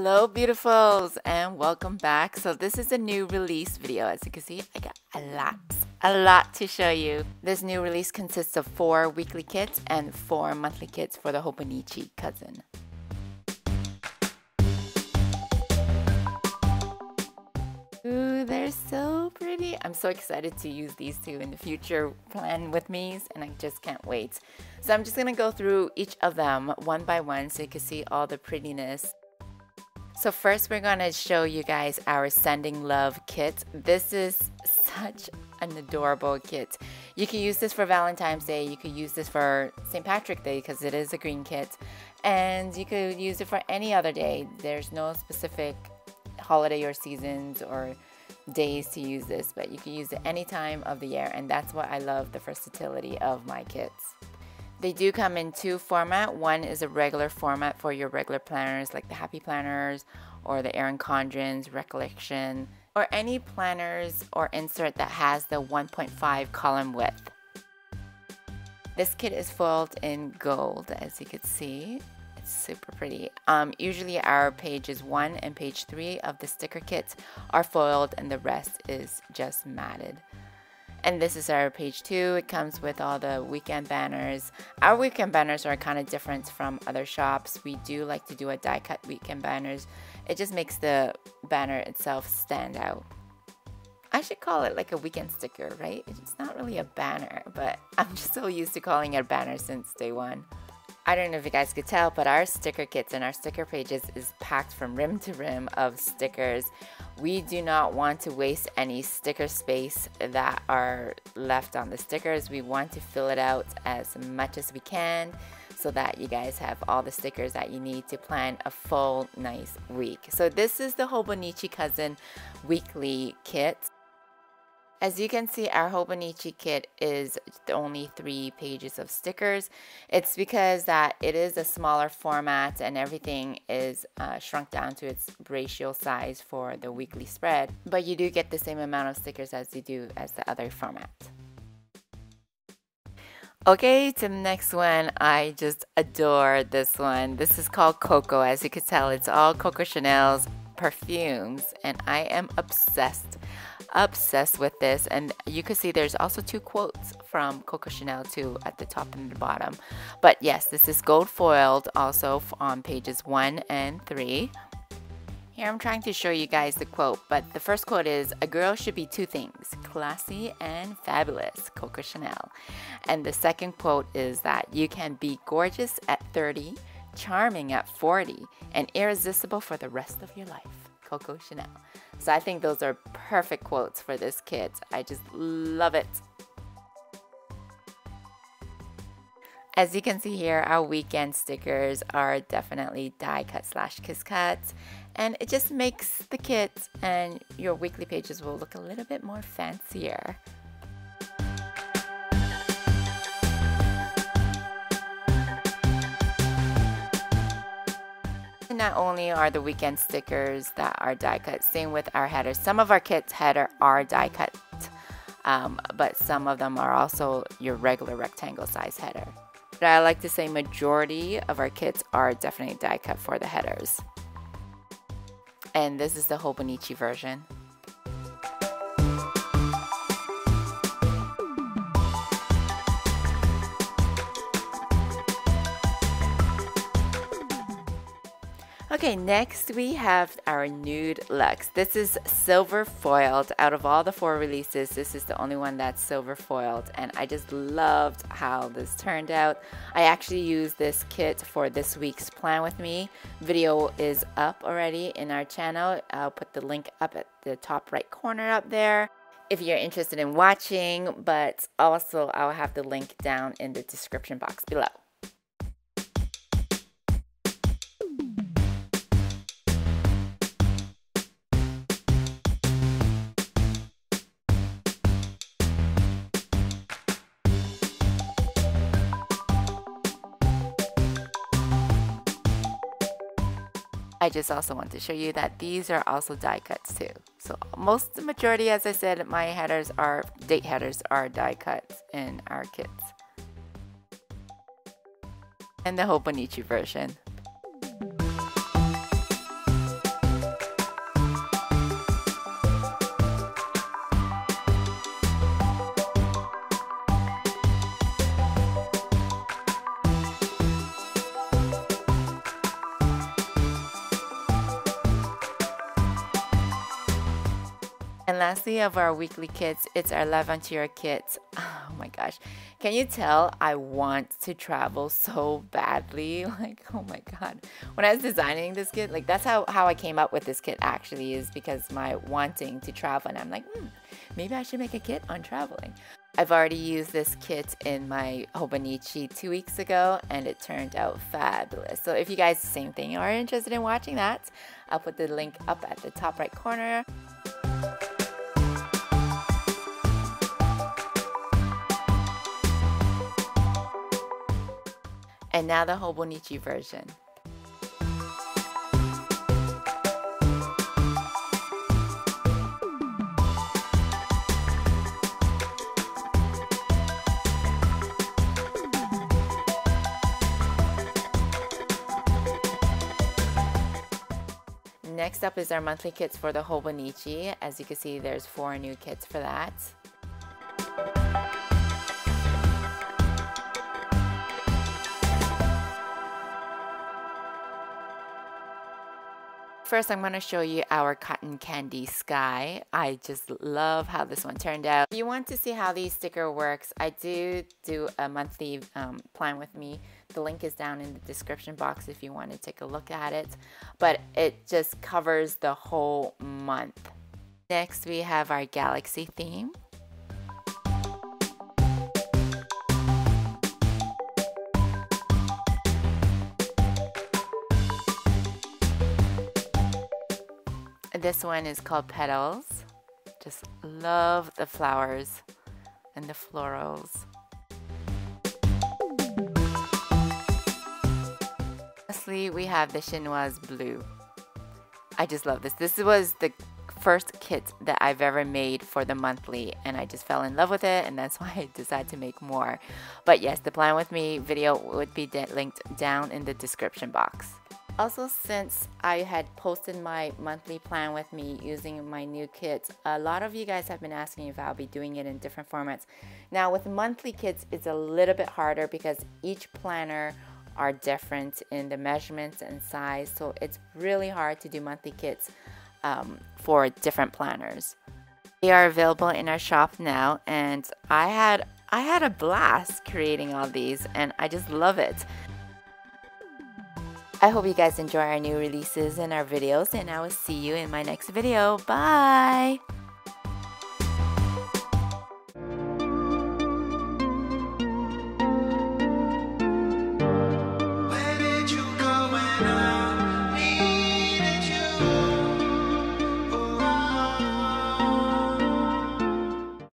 Hello beautifuls and welcome back. So this is a new release video. As you can see, I got a lot, a lot to show you. This new release consists of four weekly kits and four monthly kits for the Hobonichi cousin. Ooh, they're so pretty. I'm so excited to use these two in the future plan with me and I just can't wait. So I'm just to go through each of them one by one so you can see all the prettiness so first we're to show you guys our Sending Love kit. This is such an adorable kit. You can use this for Valentine's Day. You could use this for St. Patrick's Day because it is a green kit. And you could use it for any other day. There's no specific holiday or seasons or days to use this, but you can use it any time of the year. And that's what I love the versatility of my kits. They do come in two format. One is a regular format for your regular planners like the Happy Planners or the Erin Condren's Recollection or any planners or insert that has the 1.5 column width. This kit is foiled in gold as you can see. It's super pretty. Um, usually our pages 1 and page 3 of the sticker kits are foiled and the rest is just matted. And this is our page two. It comes with all the weekend banners. Our weekend banners are kind of different from other shops. We do like to do a die cut weekend banners. It just makes the banner itself stand out. I should call it like a weekend sticker, right? It's not really a banner, but I'm just so used to calling it a banner since day one. I don't know if you guys could tell, but our sticker kits and our sticker pages is packed from rim to rim of stickers. We do not want to waste any sticker space that are left on the stickers. We want to fill it out as much as we can so that you guys have all the stickers that you need to plan a full nice week. So this is the Hobonichi Cousin weekly kit. As you can see, our Hobonichi kit is only three pages of stickers. It's because that it is a smaller format and everything is uh, shrunk down to its ratio size for the weekly spread. But you do get the same amount of stickers as you do as the other format. Okay, to the next one. I just adore this one. This is called Coco. As you can tell, it's all Coco Chanel's perfumes and I am obsessed obsessed with this. And you can see there's also two quotes from Coco Chanel too at the top and the bottom. But yes, this is gold foiled also on pages one and three. Here I'm trying to show you guys the quote, but the first quote is A girl should be two things classy and fabulous, Coco Chanel. And the second quote is that you can be gorgeous at 30, charming at 40, and irresistible for the rest of your life. Coco Chanel. So I think those are perfect quotes for this kit. I just love it. As you can see here, our weekend stickers are definitely die cut slash kiss cuts. And it just makes the kit and your weekly pages will look a little bit more fancier. Not only are the weekend stickers that are die cut, same with our headers. Some of our kits header are die cut, um, but some of them are also your regular rectangle size header. But I like to say majority of our kits are definitely die cut for the headers. And this is the Hobonichi version. Okay, next we have our Nude Luxe. This is silver foiled. Out of all the four releases, this is the only one that's silver foiled, and I just loved how this turned out. I actually used this kit for this week's Plan With Me. Video is up already in our channel. I'll put the link up at the top right corner up there if you're interested in watching, but also I'll have the link down in the description box below. I just also want to show you that these are also die cuts too. So most the majority, as I said, my headers are date headers are die cuts in our kits. And the whole Hobonichi version. And lastly of our weekly kits, it's our L'Aventure kit. Oh my gosh. Can you tell I want to travel so badly? Like, oh my god. When I was designing this kit, like that's how, how I came up with this kit actually is because my wanting to travel and I'm like, hmm, maybe I should make a kit on traveling. I've already used this kit in my Hobonichi two weeks ago and it turned out fabulous. So if you guys, same thing, are interested in watching that, I'll put the link up at the top right corner. And now the Hobonichi version. Next up is our monthly kits for the Hobonichi. As you can see, there's four new kits for that. First, I'm going to show you our cotton candy sky. I just love how this one turned out. If you want to see how these sticker works, I do do a monthly um, plan with me. The link is down in the description box if you want to take a look at it. But it just covers the whole month. Next, we have our galaxy theme. This one is called Petals. Just love the flowers and the florals. Lastly, we have the Chinoise Blue. I just love this. This was the first kit that I've ever made for the monthly and I just fell in love with it and that's why I decided to make more. But yes, the plan with me video would be linked down in the description box. Also, since I had posted my monthly plan with me using my new kits, a lot of you guys have been asking if I'll be doing it in different formats. Now, with monthly kits, it's a little bit harder because each planner are different in the measurements and size, so it's really hard to do monthly kits um, for different planners. They are available in our shop now, and I had I had a blast creating all these, and I just love it. I hope you guys enjoy our new releases and our videos and I will see you in my next video. Bye!